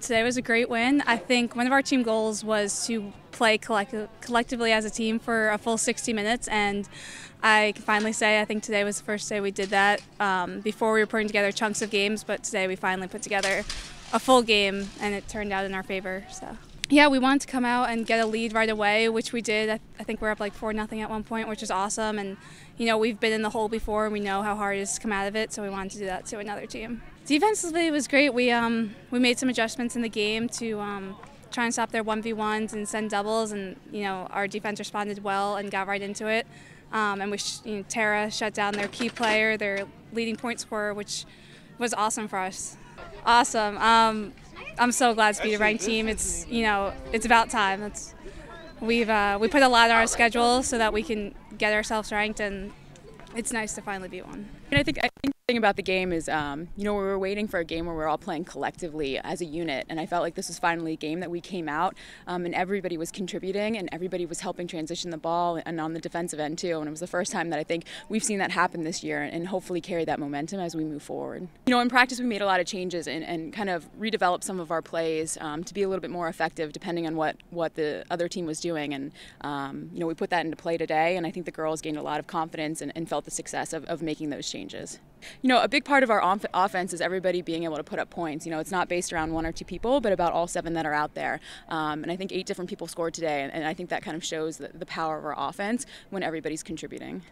Today was a great win. I think one of our team goals was to play collect- collectively as a team for a full 60 minutes, and I can finally say I think today was the first day we did that. Um, before we were putting together chunks of games, but today we finally put together a full game, and it turned out in our favor. So. Yeah, we wanted to come out and get a lead right away, which we did. I, I think we are up like four nothing at one point, which is awesome. And you know we've been in the hole before, and we know how hard it is to come out of it. So we wanted to do that to another team. Defensively, was great. We um, we made some adjustments in the game to um, try and stop their one v ones and send doubles, and you know our defense responded well and got right into it. Um, and we, you know, Tara shut down their key player, their leading point scorer, which was awesome for us. Awesome. Um, I'm so glad to be the ranked team. It's you know it's about time. It's we've uh, we put a lot on our schedule so that we can get ourselves ranked, and it's nice to finally be one. And I think I think the thing about the game is, um, you know, we were waiting for a game where we are all playing collectively as a unit, and I felt like this was finally a game that we came out um, and everybody was contributing and everybody was helping transition the ball and on the defensive end too. And it was the first time that I think we've seen that happen this year, and hopefully carry that momentum as we move forward. You know, in practice we made a lot of changes and, and kind of redeveloped some of our plays um, to be a little bit more effective, depending on what what the other team was doing, and um, you know, we put that into play today, and I think the girls gained a lot of confidence and, and felt the success of, of making those changes. You know, a big part of our off- offense is everybody being able to put up points. You know, it's not based around one or two people, but about all seven that are out there. Um, and I think eight different people scored today, and, and I think that kind of shows the, the power of our offense when everybody's contributing.